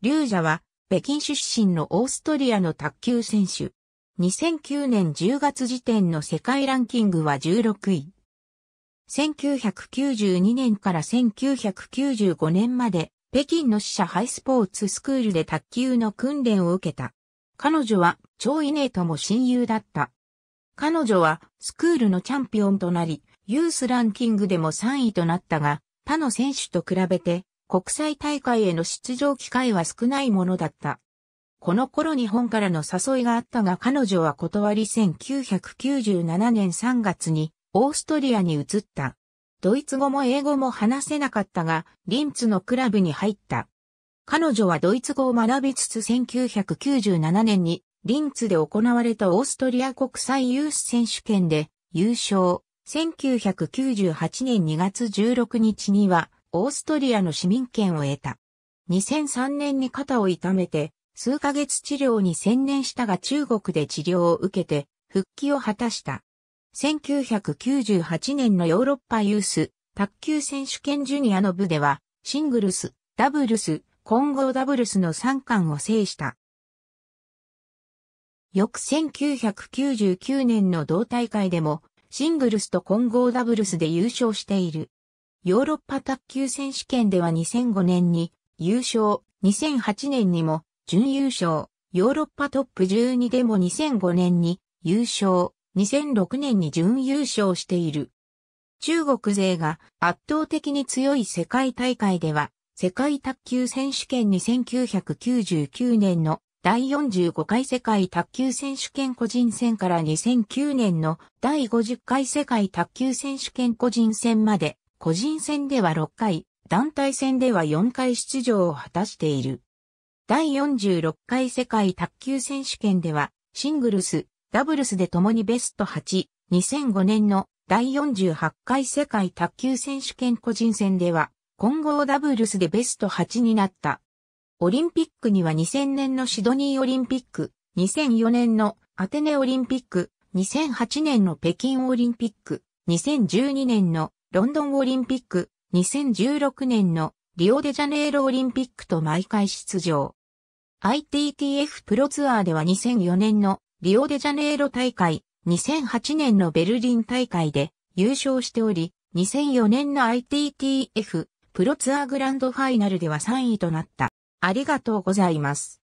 リュージャは北京出身のオーストリアの卓球選手。2009年10月時点の世界ランキングは16位。1992年から1995年まで北京の支社ハイスポーツスクールで卓球の訓練を受けた。彼女は超イネーとも親友だった。彼女はスクールのチャンピオンとなり、ユースランキングでも3位となったが、他の選手と比べて国際大会への出場機会は少ないものだった。この頃日本からの誘いがあったが彼女は断り1997年3月にオーストリアに移った。ドイツ語も英語も話せなかったが、リンツのクラブに入った。彼女はドイツ語を学びつつ1997年にリンツで行われたオーストリア国際ユース選手権で優勝。1998年2月16日にはオーストリアの市民権を得た。2003年に肩を痛めて数ヶ月治療に専念したが中国で治療を受けて復帰を果たした。1998年のヨーロッパユース卓球選手権ジュニアの部ではシングルス、ダブルス、混合ダブルスの3冠を制した。翌1999年の同大会でも、シングルスと混合ダブルスで優勝している。ヨーロッパ卓球選手権では2005年に優勝、2008年にも準優勝、ヨーロッパトップ12でも2005年に優勝、2006年に準優勝している。中国勢が圧倒的に強い世界大会では世界卓球選手権に1999年の第45回世界卓球選手権個人戦から2009年の第50回世界卓球選手権個人戦まで、個人戦では6回、団体戦では4回出場を果たしている。第46回世界卓球選手権では、シングルス、ダブルスで共にベスト8、2005年の第48回世界卓球選手権個人戦では、混合ダブルスでベスト8になった。オリンピックには2000年のシドニーオリンピック、2004年のアテネオリンピック、2008年の北京オリンピック、2012年のロンドンオリンピック、2016年のリオデジャネイロオリンピックと毎回出場。ITTF プロツアーでは2004年のリオデジャネイロ大会、2008年のベルリン大会で優勝しており、2004年の ITTF プロツアーグランドファイナルでは3位となった。ありがとうございます。